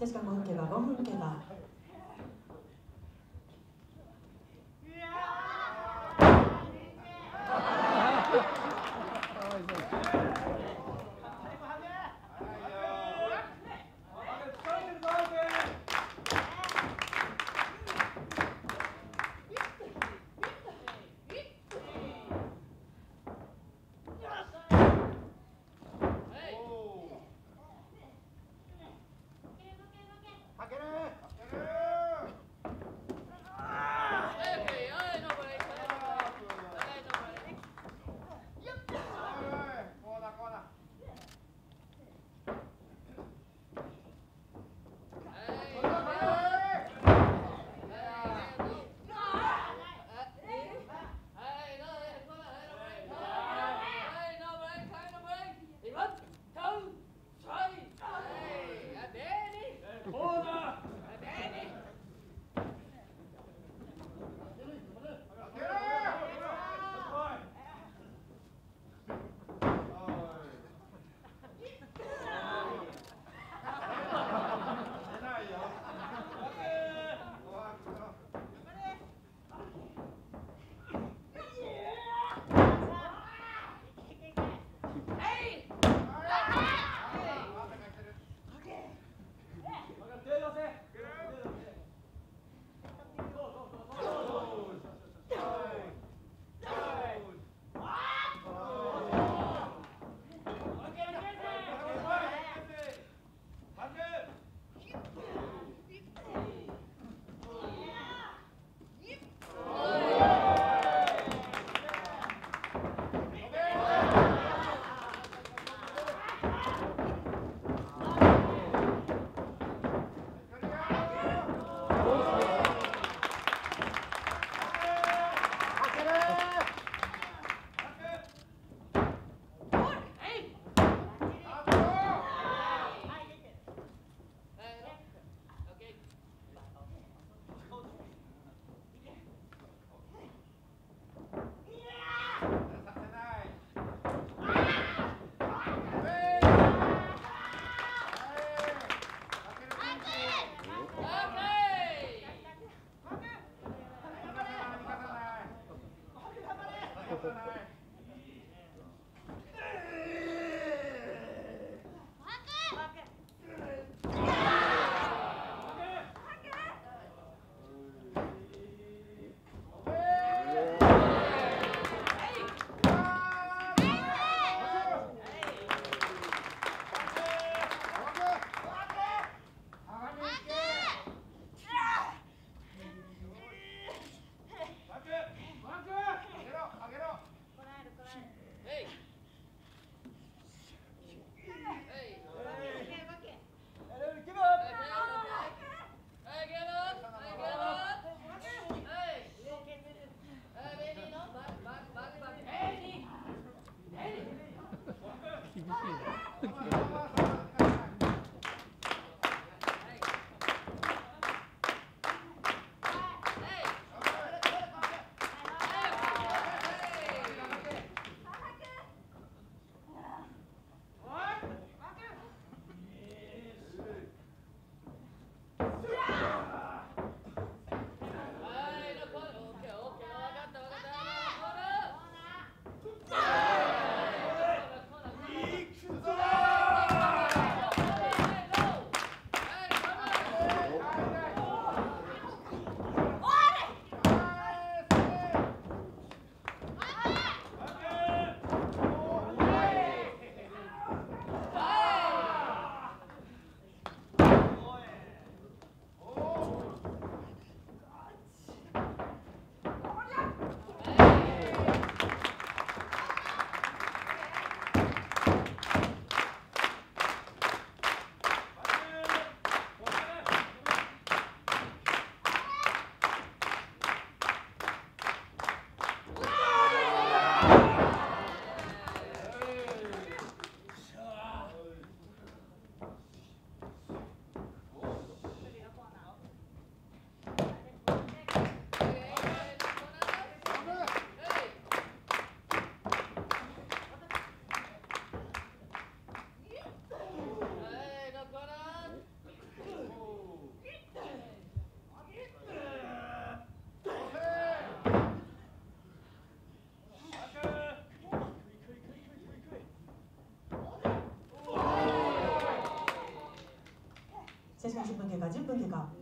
セシカ5分けば5分けば Thank you. 分経過10分経過